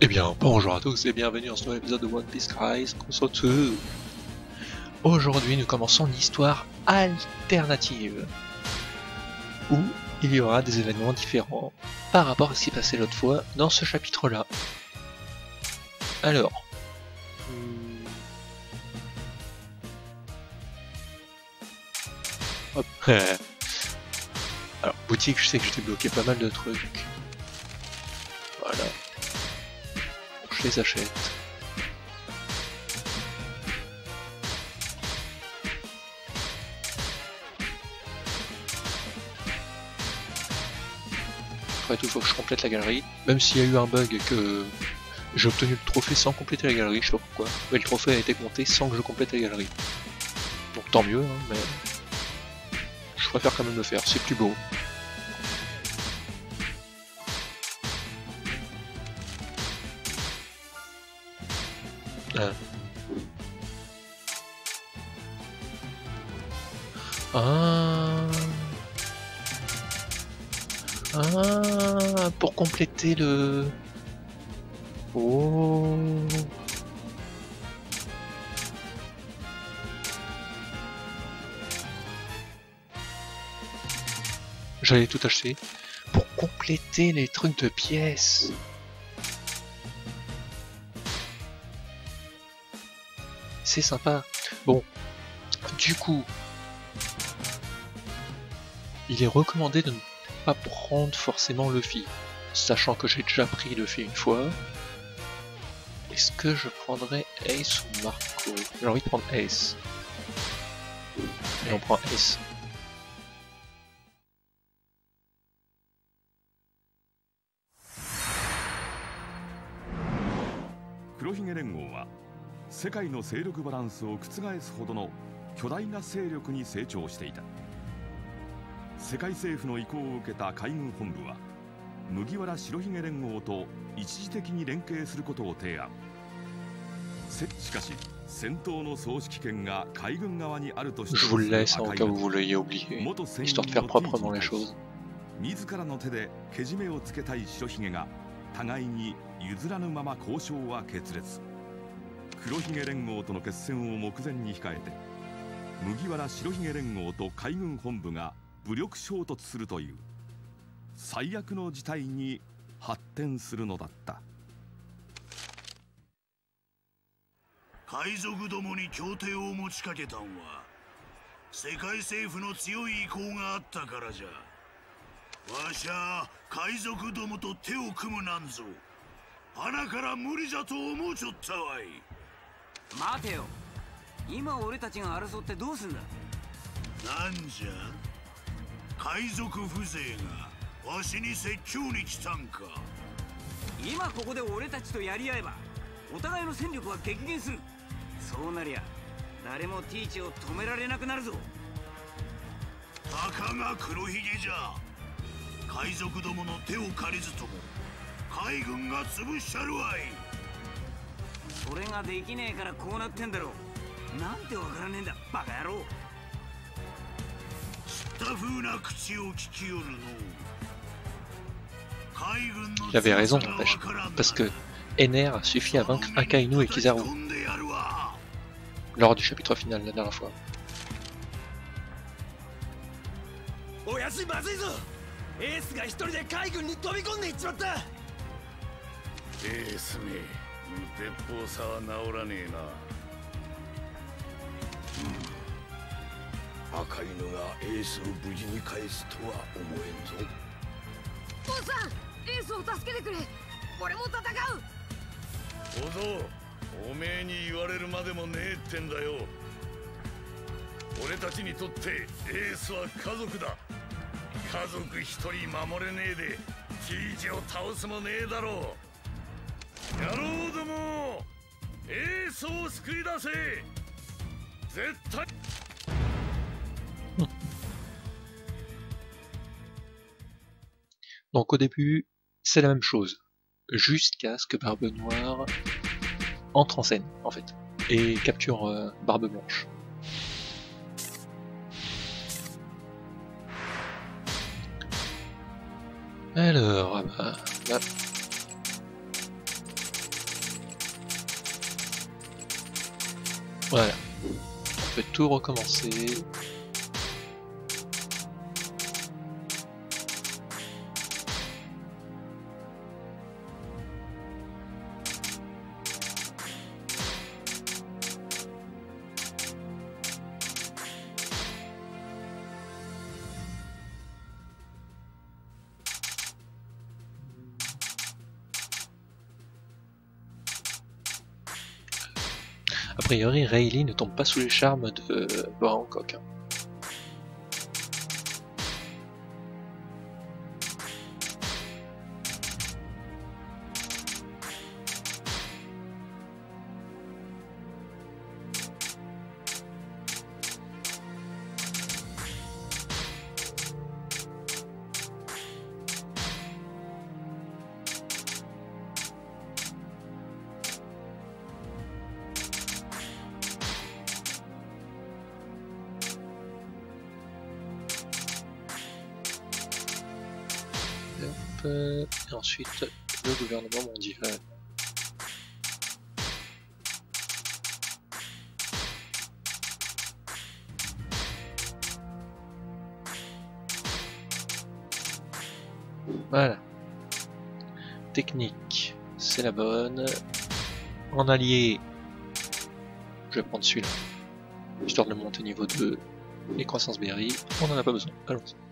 Eh bien, bonjour à tous et bienvenue dans ce nouvel épisode de One Piece Crisis Console 2. Aujourd'hui, nous commençons l'histoire alternative, où il y aura des événements différents par rapport à ce qui s'est passé l'autre fois dans ce chapitre-là. Alors, Hop. Alors, boutique, je sais que j'ai débloqué pas mal de trucs. Voilà. je les achète. Après tout, faut que je complète la galerie. Même s'il y a eu un bug que j'ai obtenu le trophée sans compléter la galerie, je sais pas pourquoi. Mais le trophée a été compté sans que je complète la galerie. Donc tant mieux, hein, mais préfère quand même le faire, c'est plus beau. Ah. ah. Ah, pour compléter le... Oh. J'allais tout acheter pour compléter les trucs de pièces. C'est sympa. Bon, du coup, il est recommandé de ne pas prendre forcément Luffy, sachant que j'ai déjà pris Luffy une fois. Est-ce que je prendrais Ace ou Marco? J'ai envie de prendre Ace. Et on prend Ace. 世界の勢力バランスを覆すほどの巨大な勢力に成長していた。世界政府の意向を受けた海軍本部は麦わら白ひげ連合と一時的に連携することを提案。しかし戦闘の総指揮権が海軍側にあるとして Je vous le laisse en cas où vous l'ayez oublié, histoire de faire proprement les choses. 自らの手でけじめをつけたい白ひげが互いに譲らぬまま交渉は決裂黒ひげ連合との決戦を目前に控えて麦わら白ひげ連合と海軍本部が武力衝突するという最悪の事態に発展するのだった。海賊どもに協定を持ちかけたんは世界政府の強い意向があったからじゃ。わしゃ海賊どもと手を組むなんぞ。鼻から無理じゃと思うちょったわい。待てよ。今俺たちが争ってどうすんだ？なんじゃ？海賊風情がわしに説教に来たんか。今ここで俺たちとやり合えばお互いの戦力は激減する。そうなりゃ誰もティーチを止められなくなるぞ。たかが黒ひげじゃ。海賊どもの手を借りずとも海軍が潰しちゃるわいそれができねえからこうなってんだろなんてわからねえんだバカ野郎知った風な口を聞きよるの Il avait raison, n'empêche, parce que Ener suffit à vaincre Akainu et Kizaru lors du chapitre final la dernière fois. おやじまずいぞエースが一人で海軍に飛び込んでいっちまったエースめ鉄砲さは治らねえな、うん、赤いのがエースを無事に返すとは思えんぞ。父さんエースを助けてくれ。俺も戦う。小僧おめえに言われるまでもねえってんだよ。俺たちにとってエースは家族だ。家族一人守れねえで T 字を倒すもねえだろう。野郎ども エースを救い出せ絶対 Donc au début, c'est la même chose, jusqu'à ce que Barbe Noire entre en scène, en fait, et capture euh, Barbe Blanche. Alors, ah bah, là. Voilà. On peut tout recommencer. A priori, Rayleigh ne tombe pas sous les charmes de Boa Hancock. La bonne. En allié, je vais prendre celui-là. Histoire de le monter niveau 2. Les croissances berry, on n'en a pas besoin. Allons-y.「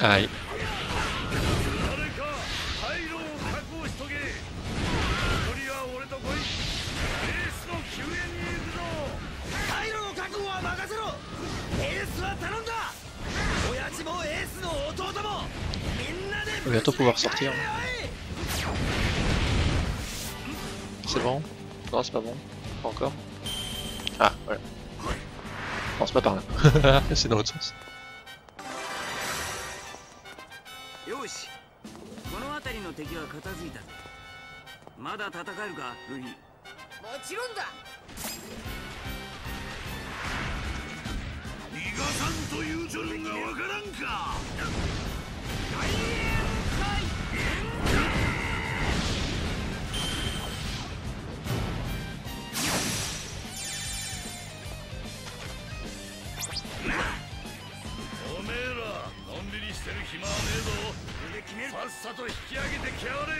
で On va bientôt pouvoir sortir. C'est bon? Non, c'est pas bon. Pas encore. Ah, voilà. Non, c'est pas par là. c'est dans l'autre sens. よし。この辺りの敵は片付いたぜまだ戦えるかルフィ。もちろんだ。逃がさんというジョルンがわからんか決めるさっさと引き上げてきやがれ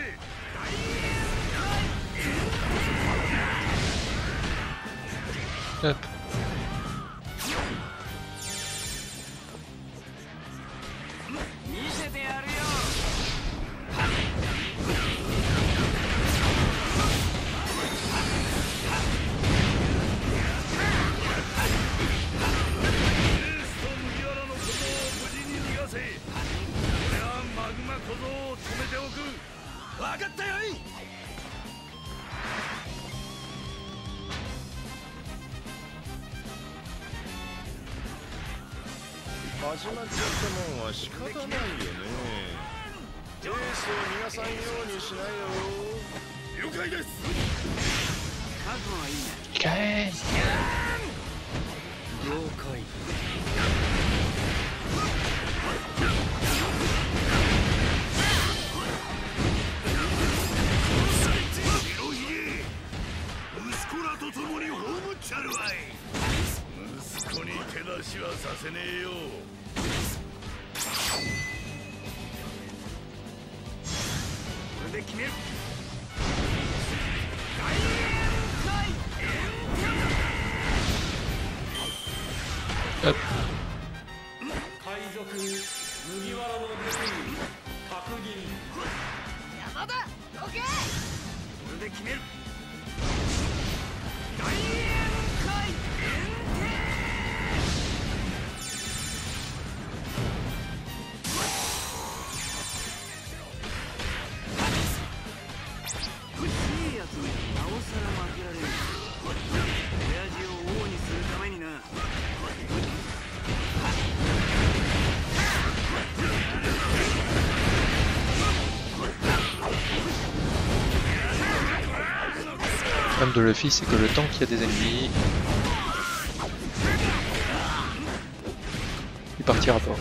Hop. 見始まっちゃったもんは仕方ないよねエースを逃がさんようにし。ないよ了解です覚悟はいいな了解息子らと共に葬っちゃるわい手出しはさせねえよ。これで決める。やつになおさら負けられる親父を王にするためにな Le problème de Luffy, c'est que le temps qu'il y a des ennemis, il partira pas.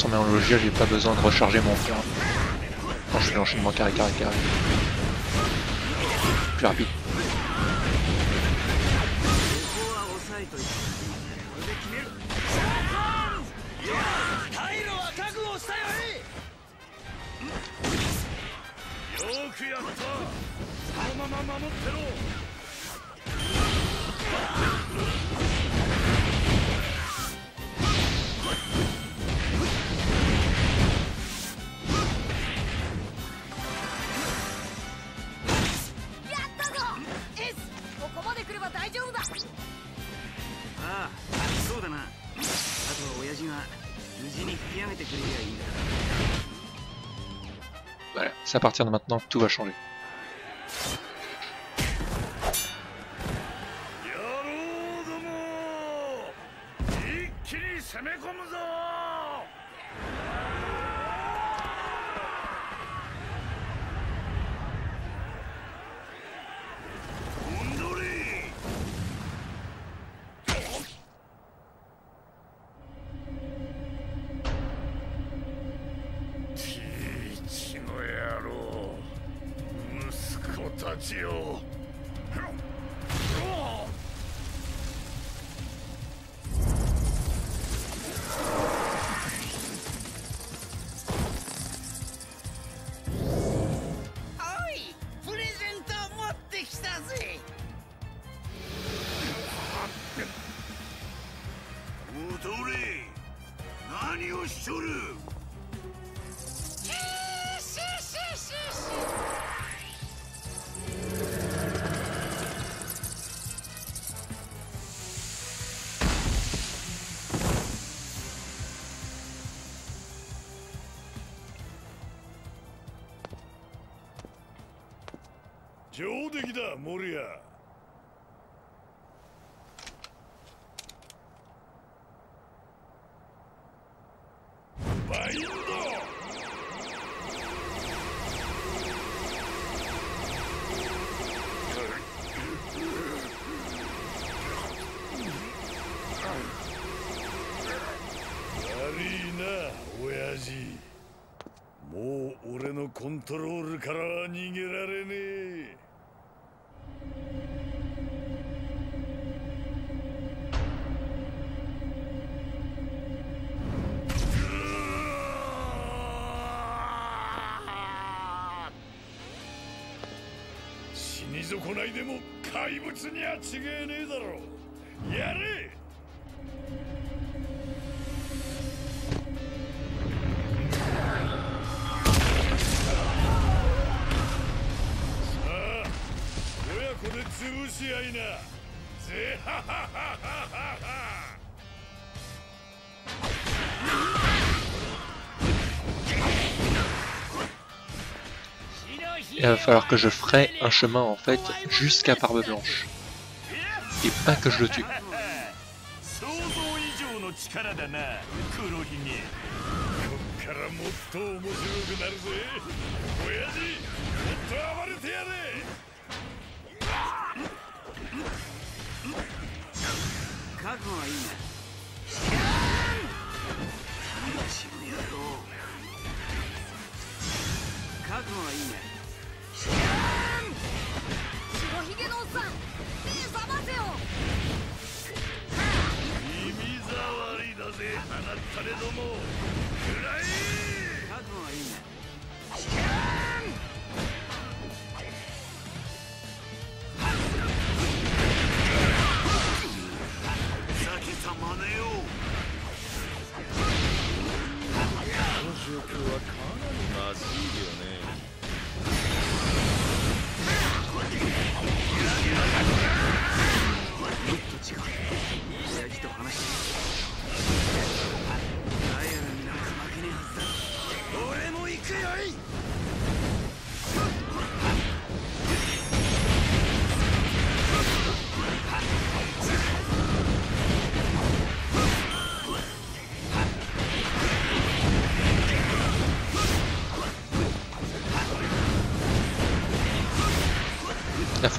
Transformé en logia, j'ai pas besoin de recharger mon frein. Quand je fais l'enchaînement carré carré carré. Plus rapide. Voilà, c'est à partir de maintenant que tout va changer. たちよ。上出来だモリア。バインド悪いな親父。もう俺のコントロールからは逃げられねえ。怪物には違えねえだろやれ！さあ親子で潰し合いな。il va falloir que je ferai un chemin en fait jusqu'à Barbe Blanche. Et pas que je le tue.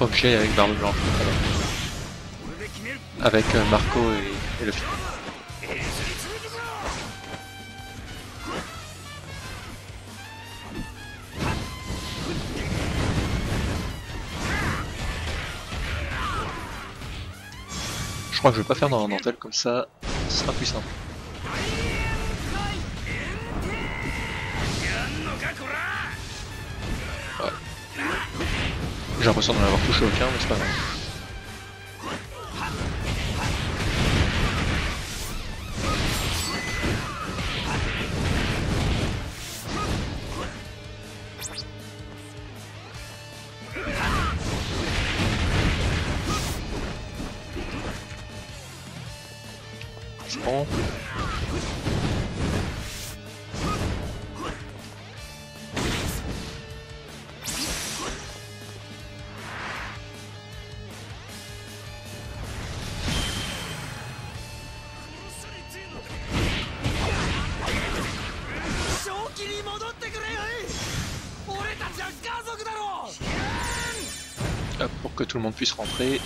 autre objet avec Barbe Blanche. Avec euh, Marco et, le film. Je crois que je vais pas faire dans un dentel comme ça, ce sera plus simple. J'ai l'impression d'en avoir touché aucun, mais c'est pas grave. que tout le monde puisse rentrer.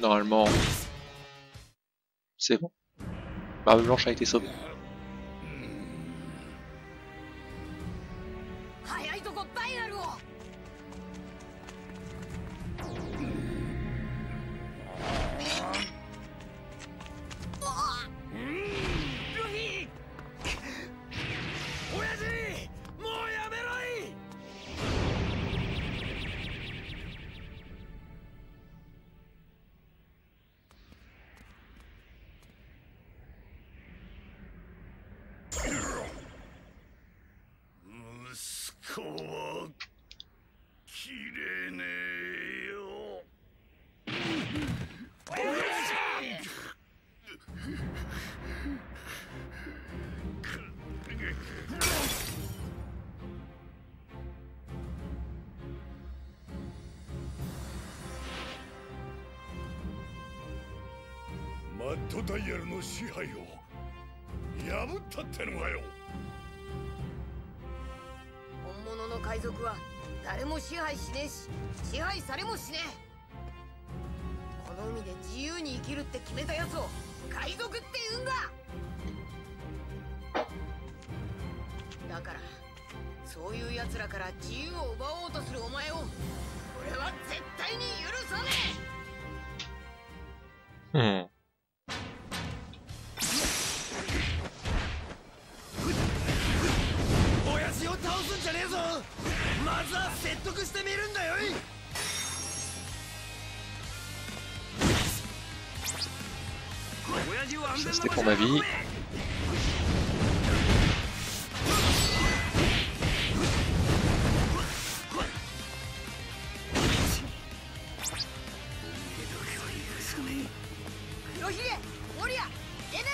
Normalement, c'est bon. Barbe Blanche a été sauvée. ッドダイヤルの支配を破ったってのかよ。本物の海賊は誰も支配しねえし支配されもしねえ。この海で自由に生きるって決めたやつを海賊って言うんだ。だからそういう奴らから自由を奪おうとするお前を俺は絶対に許さねえ。黒ひげモリアエネル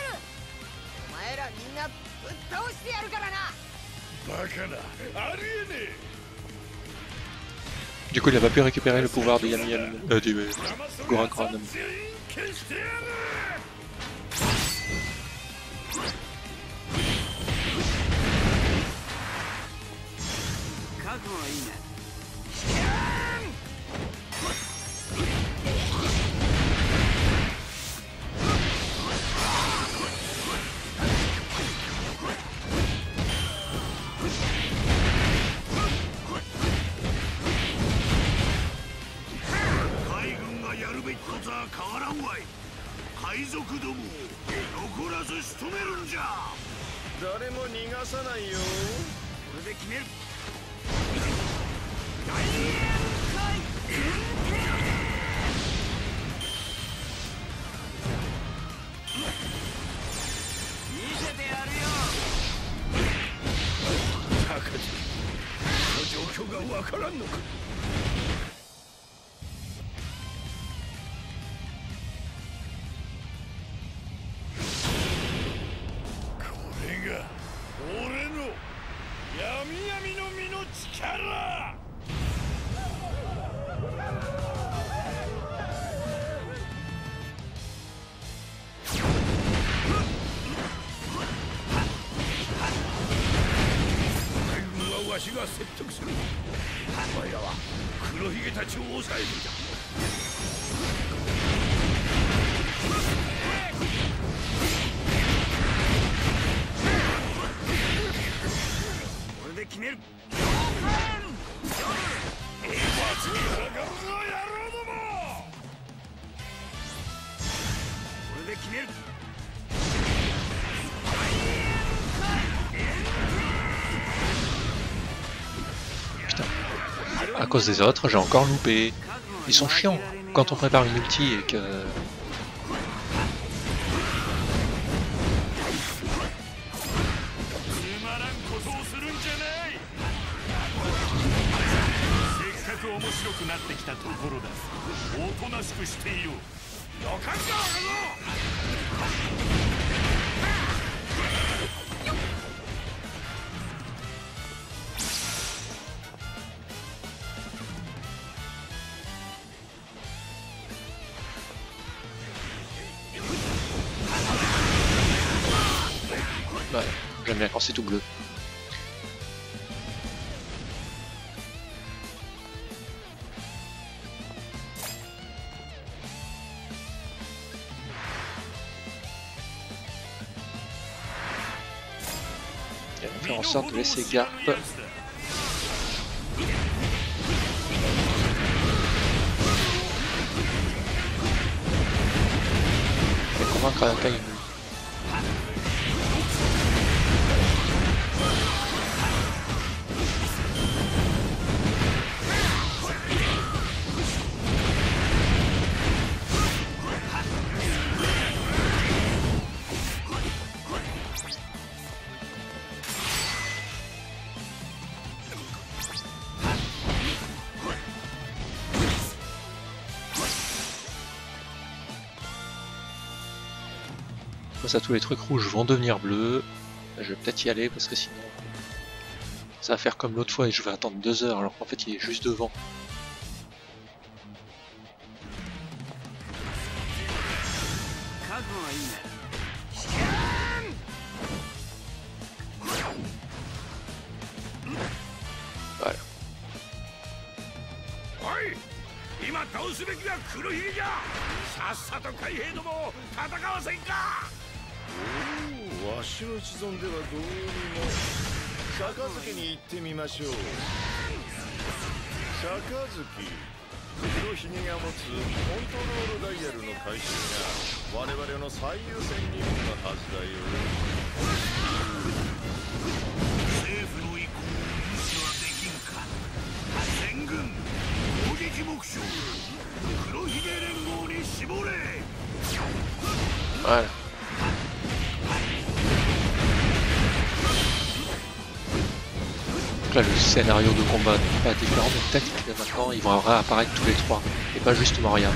お前らみんなぶっ倒してやるからなバカなありえね Du coup, il a pas pu récupérer le pouvoir de Yam Yam, euh, du euh, え Goran Goran. Cause des autres, j'ai encore loupé. Ils sont chiants quand on prépare une ulti et que... quand c'est tout bleu. Et on va faire en sorte de laisser Garp convaincre Akainu. Tous les trucs rouges vont devenir bleus. Je vais peut-être y aller parce que sinon ça va faire comme l'autre fois et je vais attendre deux heures alors qu'en fait il est juste devant. 存ではどうにも杯に行ってみましょう杯黒ひげが持つコントロールダイヤルの回収が我々の最優先任務のはずだよ政府の意向を無視はできんか全軍攻撃目標黒ひげ連合に絞れ Voilà. Donc là, le scénario de combat n'est pas différent, mais peut-être que maintenant, ils vont réapparaître tous les trois, et pas juste Moria.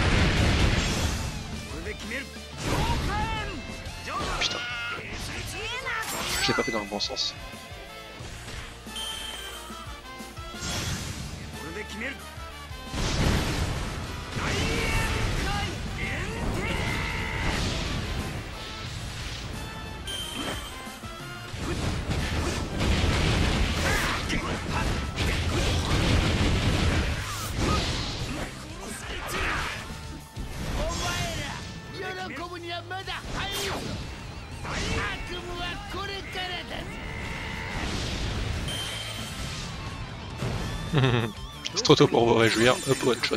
Putain. J'ai pas fait dans le bon sens. pour vous réjouir, un up one shot.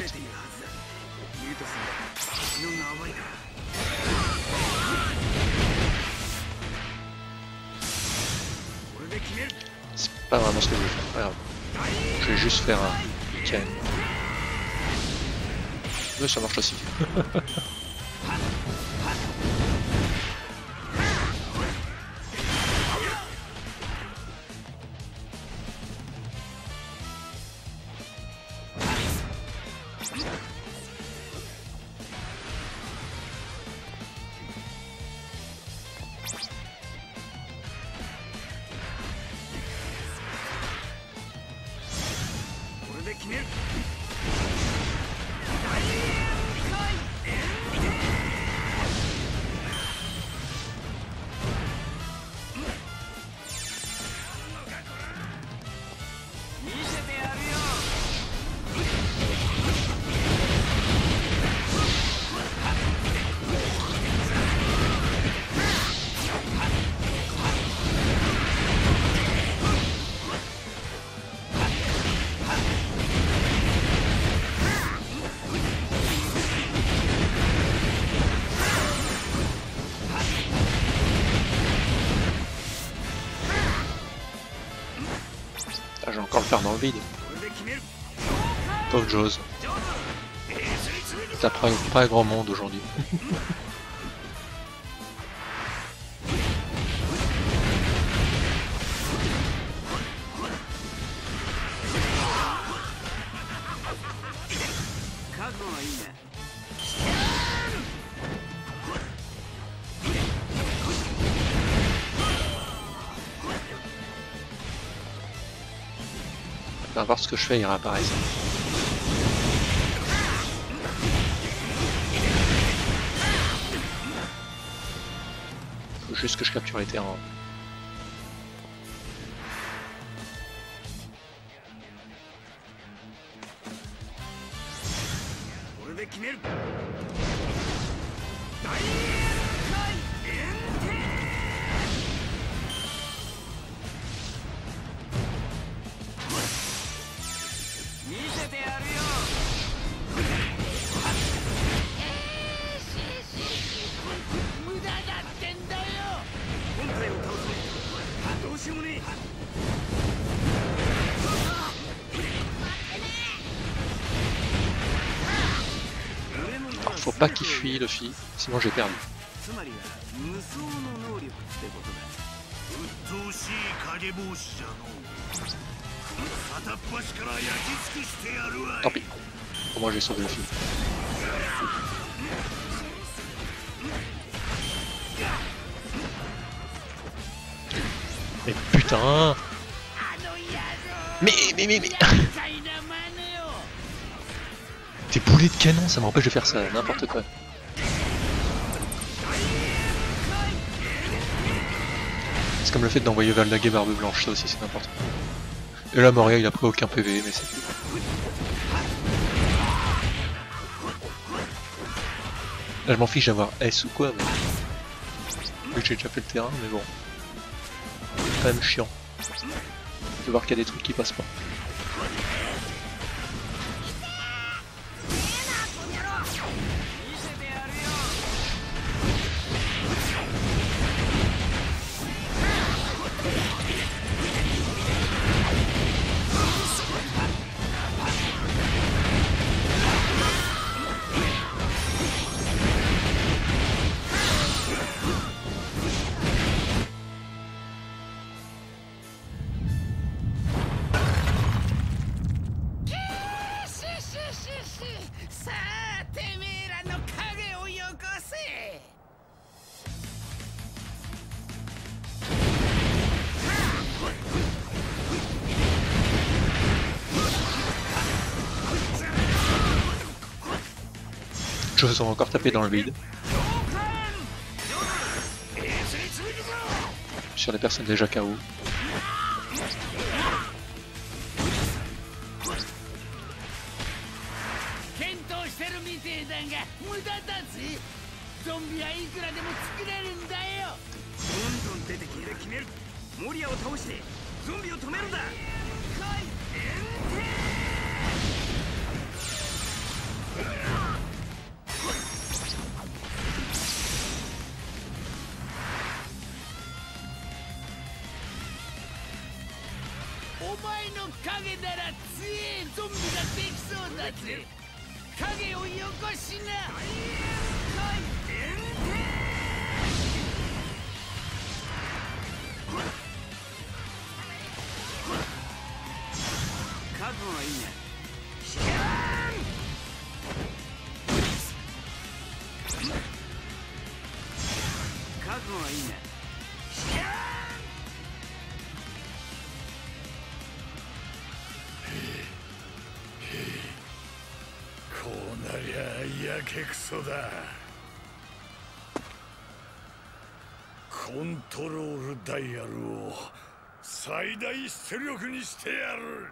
C'est pas vraiment ce que je vais faire. Je vais juste faire un Ken. Mais ça marche aussi. faire dans le vide. Pauvre Jaws. T'apprends pas grand monde aujourd'hui. Ce que je fais, il réapparaît. Faut juste que je capture les terrains. faut pas qu'il fuit le sinon j'ai perdu. Tant pis, pour moi j'ai sauvé le. Mais putain Mais mais mais mais boulet de canon, ça m'empêche de faire ça, n'importe quoi. C'est comme le fait d'envoyer Valdaguer Barbe Blanche, ça aussi c'est n'importe quoi. Et là Moria il a pris aucun PV, mais c'est... Là je m'en fiche d'avoir S ou quoi, mais... J'ai déjà fait le terrain, mais bon. C'est quand même chiant. De voir qu'il y a des trucs qui passent pas. Sens encore tapé dans le vide. Sur les personnes déjà KO. お前の影なら強えゾンビができそうだぜ。影をよこしな。覚悟はいいね。けくそだ。コントロールダイヤルを最大出力にしてやる。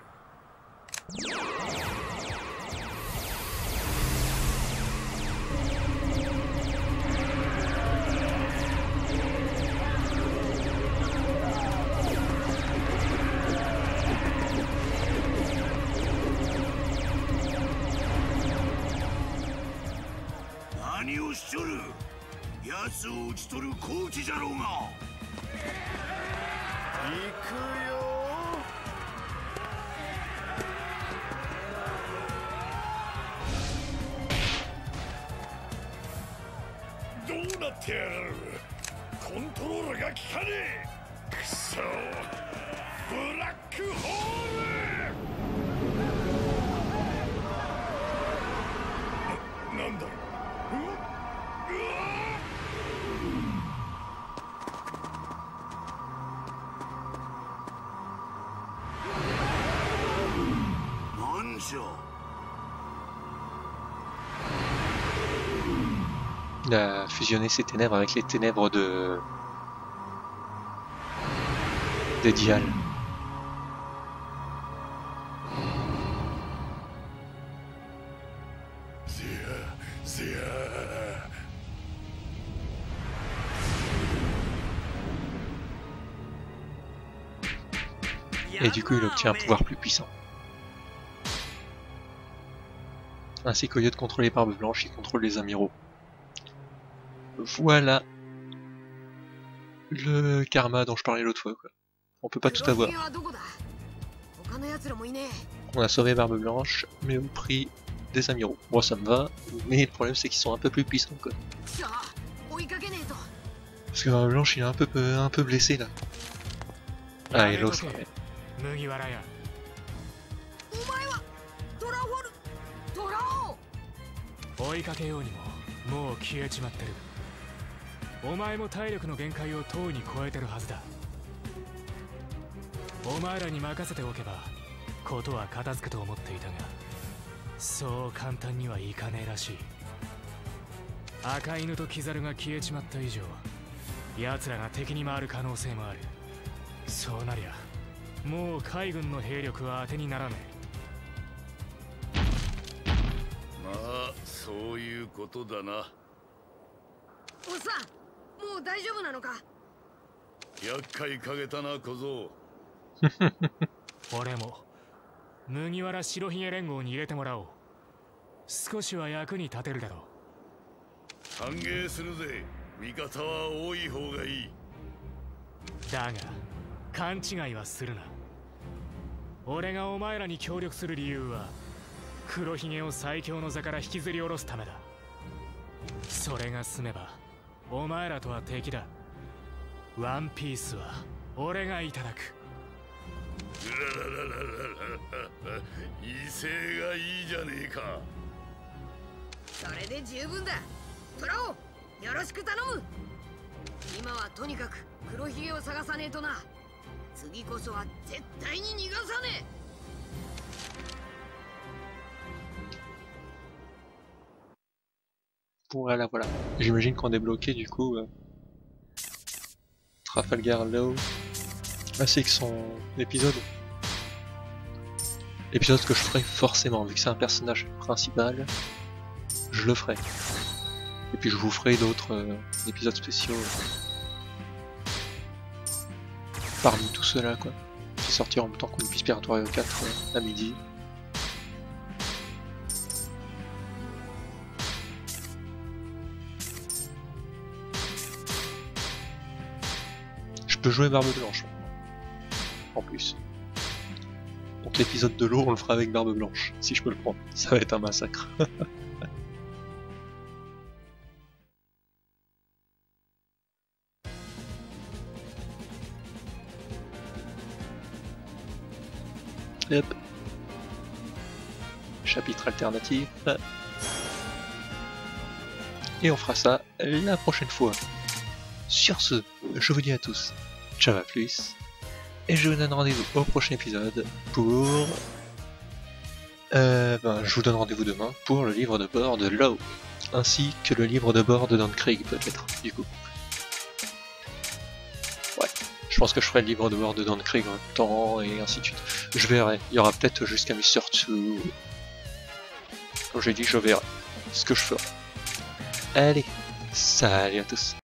A fusionné ses ténèbres avec les ténèbres de. des Dial. Et du coup, il obtient un pouvoir plus puissant. Ainsi qu'au lieu de contrôler Barbe Blanche, il contrôle les amiraux voilà le karma dont je parlais l'autre fois. Quoi. On peut pas tout avoir. On a sauvé Barbe Blanche, mais au prix des amiraux. Moi ça me va, mais le problème c'est qu'ils sont un peu plus puissants quoi. Parce que Barbe Blanche il est un peu, un peu blessé là. Ah, et l'autre. お前も体力の限界をとうに超えてるはずだ。お前らに任せておけばことは片付くと思っていたがそう簡単にはいかねえらしい。赤犬とキザルが消えちまった以上奴らが敵に回る可能性もある。そうなりゃもう海軍の兵力は当てにならねまあそういうことだな。おっさんもう大丈夫なのか？厄介かけたな小僧。え 俺も麦わら白ひげ連合に入れてもらおう。少しは役に立てるだろ歓迎するぜ。味方は多い方がいい。うだが勘違いはするな。俺がお前らに協力する理由は黒ひげを最強の座から引きずり下ろすためだ。それが済めばお前らとは敵だ。ワンピースは俺がいただく。うららららら威勢がいいじゃねえかそれで十分だトラオよろしく頼む今はとにかく黒ひげを探さねえとな次こそは絶対に逃がさねえ Voilà, voilà. J'imagine qu'on est bloqué du coup. Euh... Trafalgar Law. Ainsi que son épisode. Épisode que je ferai forcément, vu que c'est un personnage principal. Je le ferai. Et puis je vous ferai d'autres euh, épisodes spéciaux. Parmi tout cela quoi. Qui sortir en même temps qu'on puisse Pirateria 4 euh, à midi. Peux jouer Barbe Blanche. En plus. Donc l'épisode de l'eau, on le fera avec Barbe Blanche, si je peux le prendre. Ça va être un massacre. Chapitre alternatif. Et on fera ça la prochaine fois. Sur ce, je vous dis à tous, ciao à plus, et je vous donne rendez-vous au prochain épisode pour... Euh, ben, je vous donne rendez-vous demain pour le livre de bord de Low, ainsi que le livre de bord de Krieg peut-être, du coup. Ouais, je pense que je ferai le livre de bord de Don Krieg en même temps, et ainsi de suite. Je verrai, il y aura peut-être jusqu'à Mr. 2. Comme j'ai dit, je verrai ce que je ferai. Allez, salut à tous